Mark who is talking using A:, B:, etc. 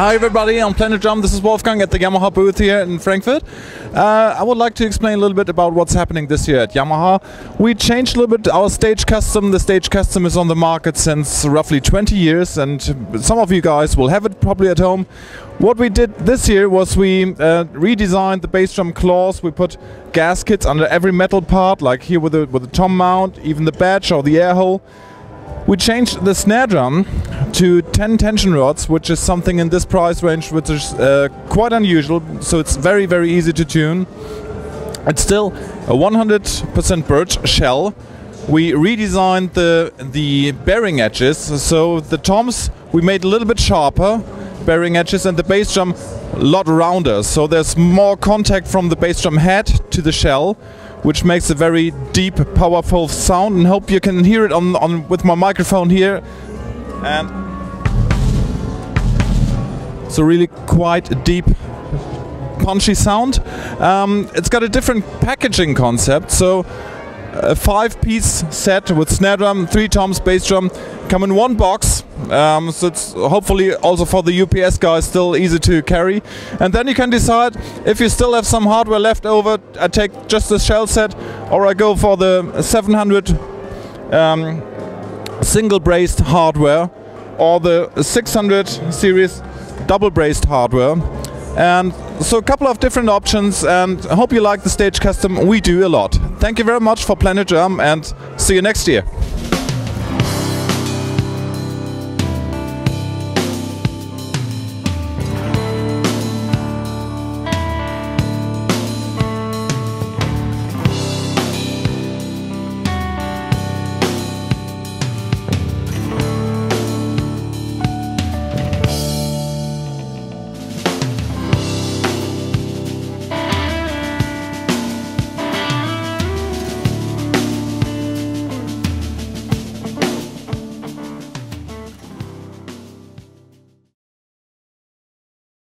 A: Hi everybody, I'm Planet Drum. This is Wolfgang at the Yamaha booth here in Frankfurt. Uh, I would like to explain a little bit about what's happening this year at Yamaha. We changed a little bit our stage custom. The stage custom is on the market since roughly 20 years and some of you guys will have it probably at home. What we did this year was we uh, redesigned the bass drum claws. We put gaskets under every metal part like here with the, with the tom mount, even the badge or the air hole. We changed the snare drum to 10 tension rods, which is something in this price range which is uh, quite unusual, so it's very very easy to tune. It's still a 100% birch shell. We redesigned the, the bearing edges, so the toms we made a little bit sharper, bearing edges, and the bass drum a lot rounder, so there's more contact from the bass drum head to the shell which makes a very deep, powerful sound. And hope you can hear it on, on with my microphone here. And it's a really quite a deep, punchy sound. Um, it's got a different packaging concept. So a five-piece set with snare drum, three toms, bass drum, come in one box. Um, so it's hopefully also for the UPS guys still easy to carry. And then you can decide if you still have some hardware left over, I take just the shell set or I go for the 700 um, single braced hardware or the 600 series double braced hardware. And so a couple of different options and I hope you like the stage custom. We do a lot. Thank you very much for Planet Drum and see you next year.